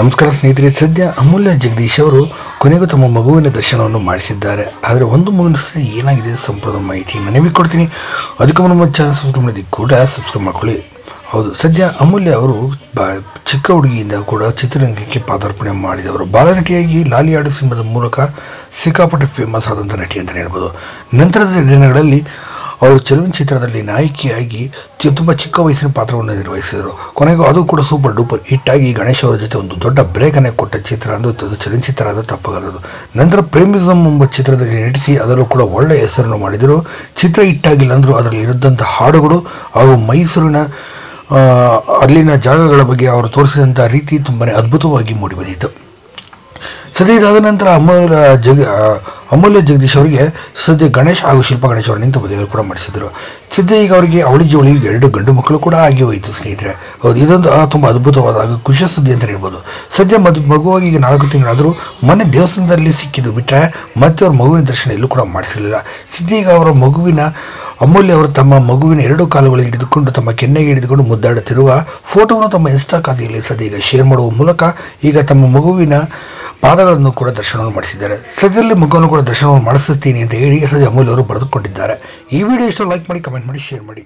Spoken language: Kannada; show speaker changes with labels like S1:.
S1: ನಮಸ್ಕಾರ ಸ್ನೇಹಿತರೆ, ಸದ್ಯ ಅಮೂಲ್ಯ ಜಗದೀಶ್ ಅವರು ಕೊನೆಗೂ ತಮ್ಮ ಮಗುವಿನ ದರ್ಶನವನ್ನು ಮಾಡಿಸಿದ್ದಾರೆ. ಆದರೆ ಒಂದು ಮಗುವಿನ ಏನಾಗಿದೆ ಸಂಪೂರ್ಣ ಮಾಹಿತಿ ಮನವಿ ಕೊಡ್ತೀನಿ. ಅದಕ್ಕೂ ನಮ್ಮ ಚಾನಲ್ ಸಬ್ಸ್ಕ್ರೈಬ್ ಮಾಡಿ ಕೂಡ ಸಬ್ಸ್ಕ್ರೈಬ್ ಮಾಡ್ಕೊಳ್ಳಿ. ಹೌದು, ಸದ್ಯ ಅಮೂಲ್ಯ ಅವರು ಬ, ಚಿಕ್ಕ ಹುಡುಗಿಯಿಂದ ಕೂಡ ಚಿತ್ರರಂಗಕ್ಕೆ ಪಾದಾರ್ಪಣೆ ಮಾಡಿದವರು. ಬಾಲನಟಿಯಾಗಿ ಲಾಲಿ ಆಡು ಸಿಂಹದ ಮೂಲಕ ಸಿಕ್ಕಾಪಟ್ಟೆ ಫೇಮಸ್ ಆದಂಥ ನಟಿ ಅಂತಲೇ ಹೇಳ್ಬೋದು. ನಂತರದ ದಿನಗಳಲ್ಲಿ ಅವರು ಚಲನಚಿತ್ರದಲ್ಲಿ ನಾಯಕಿಯಾಗಿ ತುಂಬ ಚಿಕ್ಕ ವಯಸ್ಸಿನ ಪಾತ್ರವನ್ನು ನಿರ್ವಹಿಸಿದರು. ಕೊನೆಗೂ ಅದು ಕೂಡ ಸೂಪರ್ ಡೂಪರ್ ಹಿಟ್ ಆಗಿ ಗಣೇಶ್ ಅವರ ಜೊತೆ ಒಂದು ದೊಡ್ಡ ಬ್ರೇಕ್ ಅನ್ನೇ ಕೊಟ್ಟ ಚಿತ್ರ ಅಂದು ಚಲನಚಿತ್ರ ಅದು ತಪ್ಪಾಗದು ನಂತರ ಪ್ರೇಮಿಸಮ್ ಎಂಬ ಚಿತ್ರದಲ್ಲಿ ನಟಿಸಿ ಅದರಲ್ಲೂ ಕೂಡ ಒಳ್ಳೆಯ ಹೆಸರನ್ನು ಮಾಡಿದರು. ಚಿತ್ರ ಹಿಟ್ಟಾಗಿಲ್ಲ ಅಂದರೂ ಅದರಲ್ಲಿ ಇರದಂಥ ಹಾಡುಗಳು ಹಾಗೂ ಮೈಸೂರಿನ ಅಲ್ಲಿನ ಜಾಗಗಳ ಬಗ್ಗೆ ಅವರು ತೋರಿಸಿದಂಥ ರೀತಿ ತುಂಬಾ ಅದ್ಭುತವಾಗಿ ಮೂಡಿಬಂದಿತ್ತು ಸದ್ಯ ಇದಾದ ನಂತರ ಅಮೂಲ್ಯ ಜಗ ಅಮೂಲ್ಯ ಜಗದೀಶ್ ಅವರಿಗೆ ಸದ್ಯ ಗಣೇಶ್ ಹಾಗೂ ಶಿಲ್ಪ ಗಣೇಶ್ ಅವರು ನಿಂತು ಮದುವೆ ಕೂಡ ಮಾಡಿಸಿದ್ರು. ಸದ್ಯ ಈಗ ಅವರಿಗೆ ಅವಳಿ ಜೋಳಿ ಎರಡು ಗಂಡು ಮಕ್ಕಳು ಕೂಡ ಆಗಿ ಹೋಯಿತು ಸ್ನೇಹಿತರೆ. ಹೌದು, ಇದೊಂದು ತುಂಬ ಅದ್ಭುತವಾದ ಹಾಗೂ ಖುಷಿಯ ಸುದ್ದಿ ಅಂತ ಹೇಳ್ಬೋದು. ಸದ್ಯ ಮದು, ಮಗುವಾಗಿ ಈಗ ನಾಲ್ಕು ತಿಂಗಳಾದರೂ ಮೊನ್ನೆ ದೇವಸ್ಥಾನದಲ್ಲಿ ಸಿಕ್ಕಿದ್ದು ಬಿಟ್ಟರೆ ಮತ್ತೆ ಅವ್ರ ಮಗುವಿನ ದರ್ಶನ ಎಲ್ಲೂ ಕೂಡ ಮಾಡಿಸಲಿಲ್ಲ ಸದ್ಯ ಈಗ ಅವರ ಮಗುವಿನ ಅಮೂಲ್ಯ ಅವರು ತಮ್ಮ ಮಗುವಿನ ಎರಡು ಕಾಲುಗಳಿಗೆ ಹಿಡಿದುಕೊಂಡು ತಮ್ಮ ಕೆನ್ನೆಗೆ ಹಿಡಿದುಕೊಂಡು ಮುದ್ದಾಡುತ್ತಿರುವ ಫೋಟೋವನ್ನು ತಮ್ಮ ಇನ್ಸ್ಟಾ ಖಾತೆಯಲ್ಲಿ ಸದ್ಯ ಈಗ ಶೇರ್ ಮಾಡುವ ಮೂಲಕ ಈಗ ತಮ್ಮ ಮಗುವಿನ ಪಾದಗಳನ್ನು ಕೂಡ ದರ್ಶನವನ್ನು ಮಾಡಿಸಿದ್ದಾರೆ. ಸದ್ಯದಲ್ಲಿ ಮುಖವನ್ನು ಕೂಡ ದರ್ಶನವನ್ನು ಮಾಡಿಸುತ್ತೀನಿ ಅಂತ ಹೇಳಿ ಸದ್ಯ ಅಮೂಲ್ ಅವರು ಬರೆದುಕೊಂಡಿದ್ದಾರೆ. ಈ ವಿಡಿಯೋ ಇಷ್ಟ ಲೈಕ್ ಮಾಡಿ ಕಮೆಂಟ್ ಮಾಡಿ ಶೇರ್ ಮಾಡಿ.